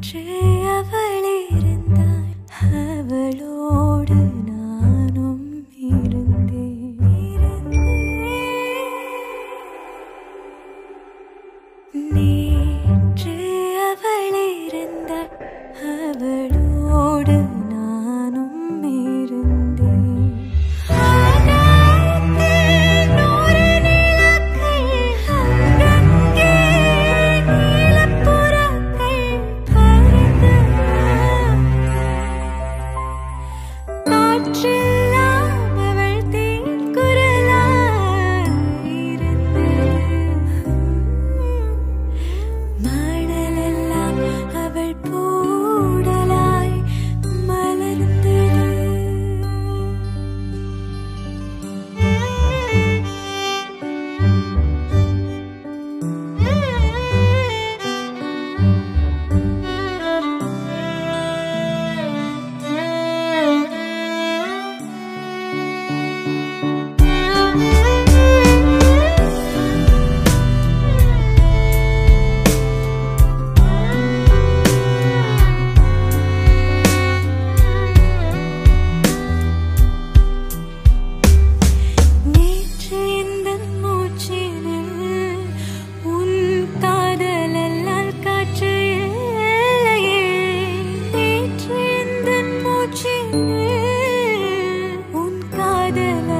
அன்றே அவள் இருந்தாள் அவளோடு நானும் இருந்தேன் இருந்தேன். நீ didn't